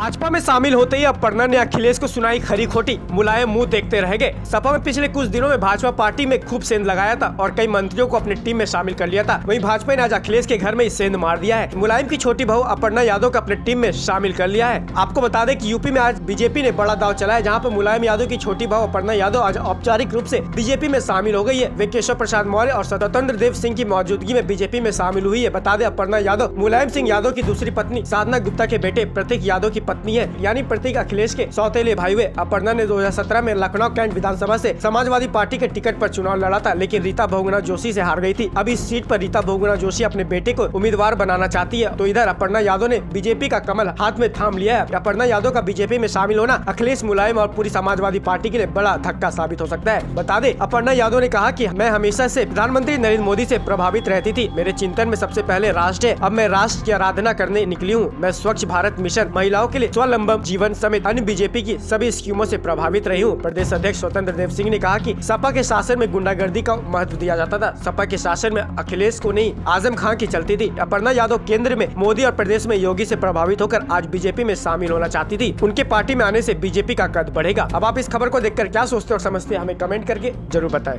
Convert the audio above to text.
भाजपा में शामिल होते ही अब अपर्णा ने अखिलेश को सुनाई खरी खोटी, मुलायम मुँह देखते रह गए। सपा में पिछले कुछ दिनों में भाजपा पार्टी में खूब सेंध लगाया था और कई मंत्रियों को अपनी टीम में शामिल कर लिया था। वहीं भाजपा ने आज अखिलेश के घर में सेंध मार दिया है। मुलायम की छोटी बहू अपर्णा यादव को अपने टीम में शामिल कर लिया है। आपको बता दें की यूपी में आज बीजेपी ने बड़ा दाव चलाया, जहाँ पर मुलायम यादव की छोटी बहू अपर्णा यादव आज औपचारिक रूप ऐसी बीजेपी में शामिल हो गई है। वे केशव प्रसाद मौर्य और स्वतंत्र देव सिंह की मौजूदगी में बीजेपी में शामिल हुई है। बता दें, अपर्णा यादव, मुलायम सिंह यादव की दूसरी पत्नी साधना गुप्ता के बेटे प्रतीक यादव की पत्नी है, यानी प्रतीक अखिलेश के सौतेले भाई हुए। अपर्णा ने 2017 में लखनऊ कैंट विधानसभा से समाजवादी पार्टी के टिकट पर चुनाव लड़ा था, लेकिन रीता बहुगुणा जोशी से हार गई थी। अब इस सीट पर रीता बहुगुणा जोशी अपने बेटे को उम्मीदवार बनाना चाहती है। तो इधर अपर्णा यादव ने बीजेपी का कमल हाथ में थाम लिया है। अपर्णा यादव का बीजेपी में शामिल होना अखिलेश मुलायम और पूरी समाजवादी पार्टी के लिए बड़ा धक्का साबित हो सकता है। बता दे, अपर्णा यादव ने कहा की मैं हमेशा ऐसी प्रधानमंत्री नरेंद्र मोदी ऐसी प्रभावित रहती थी। मेरे चिंतन में सबसे पहले राष्ट्र है। अब मैं राष्ट्र की आराधना करने निकली हूँ। मैं स्वच्छ भारत मिशन महिलाओं के लिए स्वावलंबन जीवन समेत अन्य बीजेपी की सभी स्कीमों से प्रभावित रही हूँ। प्रदेश अध्यक्ष स्वतंत्र देव सिंह ने कहा कि सपा के शासन में गुंडागर्दी का महत्व दिया जाता था। सपा के शासन में अखिलेश को नहीं, आज़म खान की चलती थी। अपर्णा यादव केंद्र में मोदी और प्रदेश में योगी से प्रभावित होकर आज बीजेपी में शामिल होना चाहती थी। उनके पार्टी में आने से बीजेपी का कद बढ़ेगा। अब आप इस खबर को देखकर क्या सोचते और समझते हमें कमेंट करके ज़रूर बताएँ।